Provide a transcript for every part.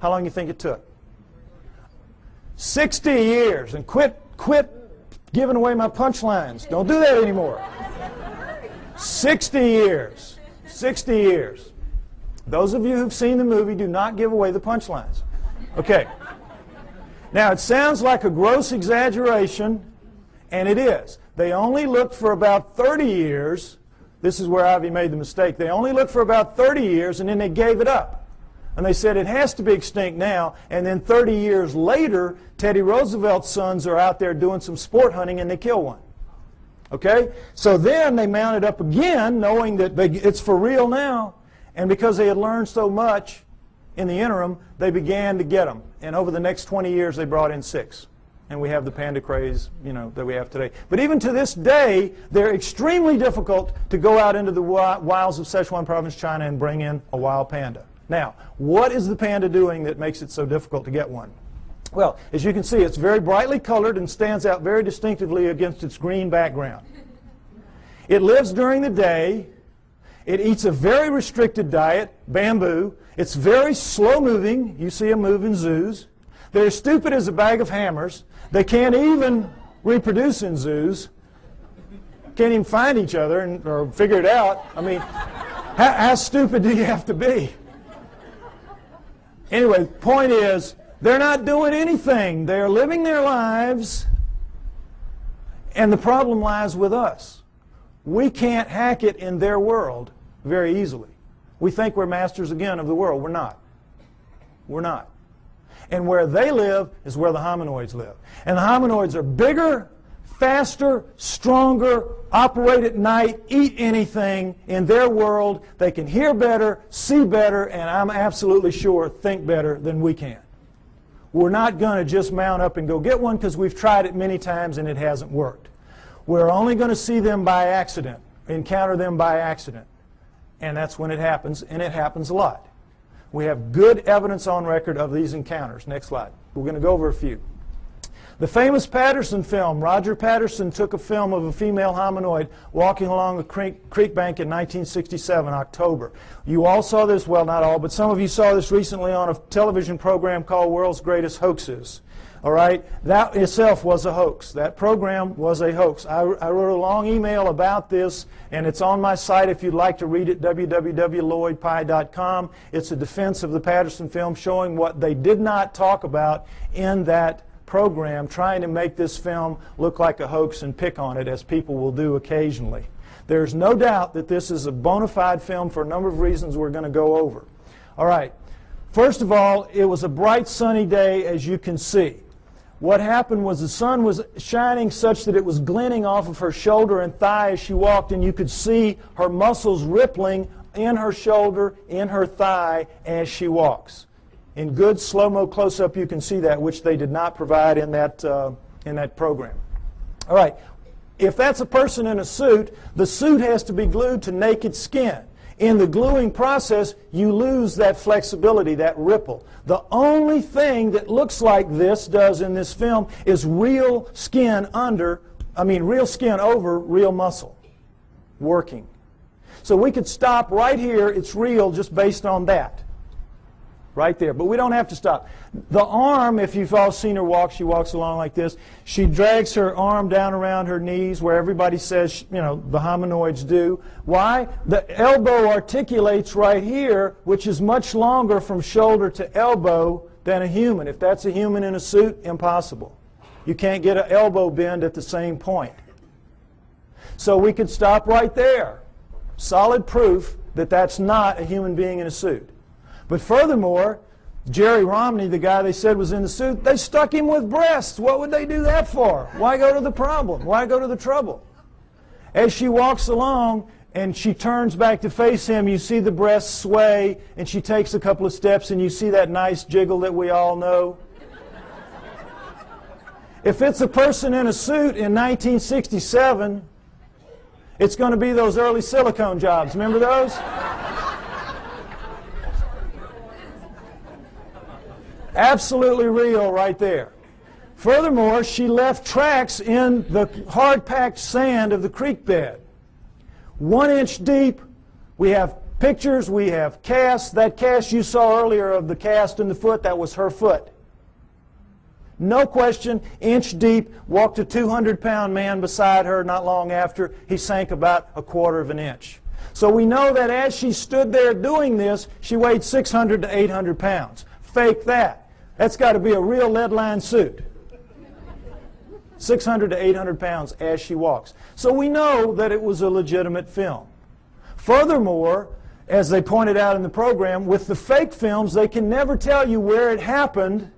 How long do you think it took? 60 years. And quit, quit giving away my punchlines. Don't do that anymore. 60 years. 60 years. Those of you who've seen the movie do not give away the punchlines. Okay. Now, it sounds like a gross exaggeration, and it is. They only looked for about 30 years. This is where Ivy made the mistake. They only looked for about 30 years, and then they gave it up. And they said it has to be extinct now. And then 30 years later, Teddy Roosevelt's sons are out there doing some sport hunting, and they kill one. Okay? So then they mounted up again, knowing that they, it's for real now. And because they had learned so much in the interim, they began to get them. And over the next 20 years, they brought in six. And we have the panda craze, you know, that we have today. But even to this day, they're extremely difficult to go out into the wilds of Sichuan province, China, and bring in a wild panda. Now, what is the panda doing that makes it so difficult to get one? Well, as you can see, it's very brightly colored and stands out very distinctively against its green background. It lives during the day. It eats a very restricted diet, bamboo. It's very slow moving. You see them move in zoos. They're as stupid as a bag of hammers. They can't even reproduce in zoos. Can't even find each other and, or figure it out. I mean, how, how stupid do you have to be? Anyway, the point is, they're not doing anything. They're living their lives, and the problem lies with us. We can't hack it in their world very easily. We think we're masters again of the world. We're not. We're not. And where they live is where the hominoids live. And the hominoids are bigger, faster, stronger, operate at night, eat anything in their world. They can hear better, see better, and I'm absolutely sure think better than we can. We're not going to just mount up and go get one because we've tried it many times and it hasn't worked. We're only going to see them by accident, encounter them by accident. And that's when it happens, and it happens a lot. We have good evidence on record of these encounters. Next slide. We're going to go over a few. The famous Patterson film, Roger Patterson took a film of a female hominoid walking along a creek, creek, bank in 1967, October. You all saw this, well, not all, but some of you saw this recently on a television program called World's Greatest Hoaxes. All right? That itself was a hoax. That program was a hoax. I, I, wrote a long email about this, and it's on my site if you'd like to read it, www.lloydpye.com. It's a defense of the Patterson film showing what they did not talk about in that program, trying to make this film look like a hoax and pick on it, as people will do occasionally. There's no doubt that this is a bona fide film for a number of reasons we're going to go over. All right. First of all, it was a bright sunny day, as you can see. What happened was the sun was shining such that it was glinting off of her shoulder and thigh as she walked, and you could see her muscles rippling in her shoulder, in her thigh as she walks. In good slow-mo close-up, you can see that, which they did not provide in that, uh, in that program. All right, if that's a person in a suit, the suit has to be glued to naked skin. In the gluing process, you lose that flexibility, that ripple. The only thing that looks like this does in this film is real skin under, I mean, real skin over real muscle working. So we could stop right here, it's real just based on that right there. But we don't have to stop. The arm, if you've all seen her walk, she walks along like this. She drags her arm down around her knees where everybody says, you know, the hominoids do. Why? The elbow articulates right here, which is much longer from shoulder to elbow than a human. If that's a human in a suit, impossible. You can't get an elbow bend at the same point. So we could stop right there. Solid proof that that's not a human being in a suit. But furthermore, Jerry Romney, the guy they said was in the suit, they stuck him with breasts. What would they do that for? Why go to the problem? Why go to the trouble? As she walks along and she turns back to face him, you see the breasts sway, and she takes a couple of steps, and you see that nice jiggle that we all know. If it's a person in a suit in 1967, it's going to be those early silicone jobs. Remember those? Absolutely real right there. Furthermore, she left tracks in the hard packed sand of the creek bed. One inch deep, we have pictures, we have casts. That cast you saw earlier of the cast in the foot, that was her foot. No question, inch deep, walked a 200 pound man beside her not long after. He sank about a quarter of an inch. So we know that as she stood there doing this, she weighed 600 to 800 pounds. Fake that. That's got to be a real lead line suit. 600 to 800 pounds as she walks. So we know that it was a legitimate film. Furthermore, as they pointed out in the program, with the fake films, they can never tell you where it happened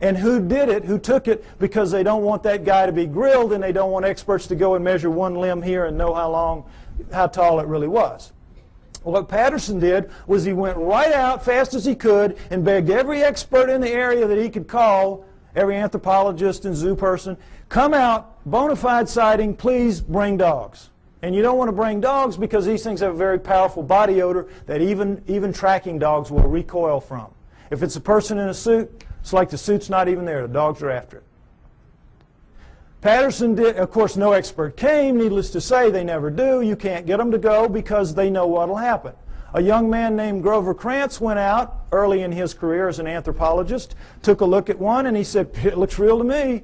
and who did it, who took it, because they don't want that guy to be grilled and they don't want experts to go and measure one limb here and know how long, how tall it really was. What Patterson did was he went right out fast as he could and begged every expert in the area that he could call, every anthropologist and zoo person, come out, bona fide sighting, please bring dogs. And you don't want to bring dogs because these things have a very powerful body odor that even, even tracking dogs will recoil from. If it's a person in a suit, it's like the suit's not even there. The dogs are after it. Patterson did, of course, no expert came. Needless to say, they never do. You can't get them to go because they know what will happen. A young man named Grover Krantz went out early in his career as an anthropologist, took a look at one, and he said, It looks real to me.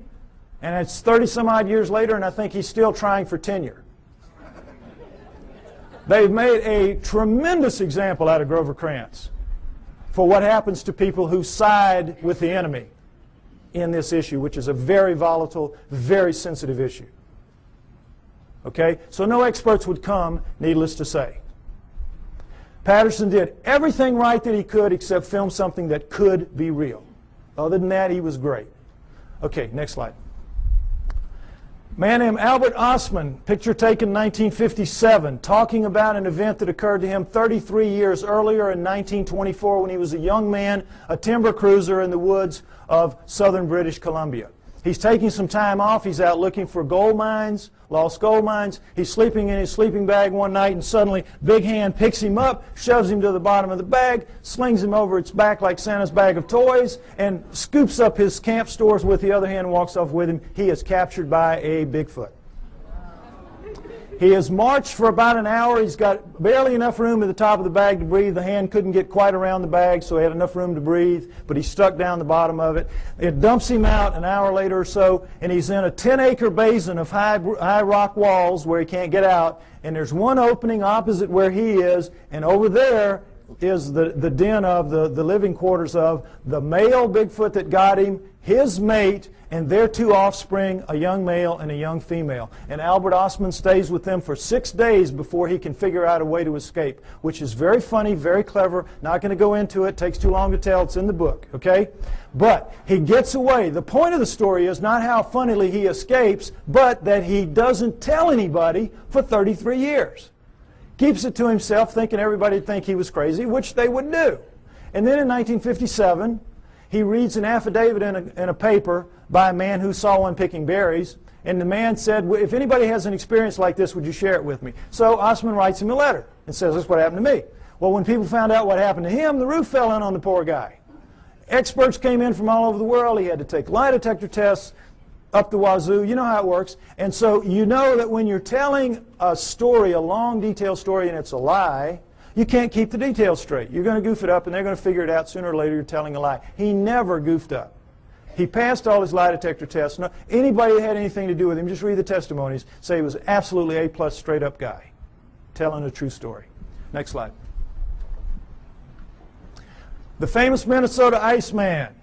And it's 30 some odd years later, and I think he's still trying for tenure. They've made a tremendous example out of Grover Krantz for what happens to people who side with the enemy in this issue, which is a very volatile, very sensitive issue. Okay? So no experts would come, needless to say. Patterson did everything right that he could except film something that could be real. Other than that, he was great. Okay, next slide. Man named Albert Ostman, picture taken in 1957, talking about an event that occurred to him 33 years earlier in 1924 when he was a young man, a timber cruiser in the woods of southern British Columbia. He's taking some time off. He's out looking for gold mines, lost gold mines. He's sleeping in his sleeping bag one night, and suddenly, Big Hand picks him up, shoves him to the bottom of the bag, slings him over its back like Santa's bag of toys, and scoops up his camp stores with the other hand and walks off with him. He is captured by a Bigfoot. He has marched for about an hour. He's got barely enough room at the top of the bag to breathe. The hand couldn't get quite around the bag, so he had enough room to breathe, but he stuck down the bottom of it. It dumps him out an hour later or so, and he's in a 10 acre basin of high, high rock walls where he can't get out. And there's one opening opposite where he is, and over there is the, the den of the, the living quarters of the male Bigfoot that got him, his mate, and their two offspring, a young male and a young female. And Albert Ostman stays with them for six days before he can figure out a way to escape, which is very funny, very clever. Not going to go into it, takes too long to tell. It's in the book, okay? But he gets away. The point of the story is not how funnily he escapes, but that he doesn't tell anybody for 33 years. Keeps it to himself, thinking everybody would think he was crazy, which they would do. And then in 1957, he reads an affidavit in a, in a paper by a man who saw one picking berries. And the man said, if anybody has an experience like this, would you share it with me? So Ostman writes him a letter and says, that's what happened to me. Well, when people found out what happened to him, the roof fell in on the poor guy. Experts came in from all over the world. He had to take lie detector tests up the wazoo. You know how it works. And so you know that when you're telling a story, a long, detailed story, and it's a lie, you can't keep the details straight. You're going to goof it up, and they're going to figure it out sooner or later you're telling a lie. He never goofed up. He passed all his lie detector tests. No, anybody that had anything to do with him, just read the testimonies, say he was absolutely A plus straight up guy, telling a true story. Next slide. The famous Minnesota Iceman.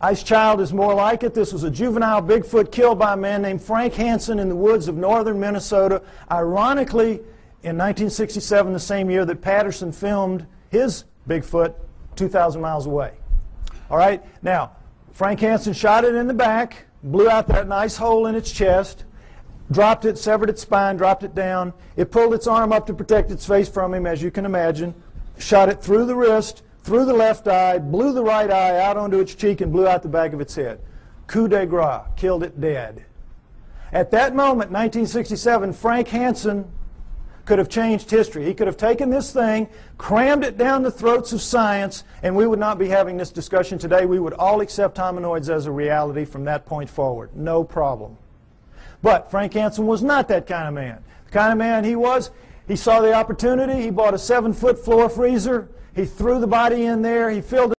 Ice Child is more like it. This was a juvenile Bigfoot killed by a man named Frank Hansen in the woods of northern Minnesota. Ironically, in 1967, the same year that Patterson filmed his Bigfoot 2,000 miles away. All right, now, Frank Hansen shot it in the back, blew out that nice hole in its chest, dropped it, severed its spine, dropped it down. It pulled its arm up to protect its face from him, as you can imagine, shot it through the wrist, through the left eye, blew the right eye out onto its cheek, and blew out the back of its head. Coup de grace, killed it dead. At that moment, 1967, Frank Hansen could have changed history. He could have taken this thing, crammed it down the throats of science, and we would not be having this discussion today. We would all accept hominoids as a reality from that point forward. No problem. But Frank Hansen was not that kind of man. The kind of man he was, He saw the opportunity. He bought a seven foot floor freezer. He threw the body in there. He filled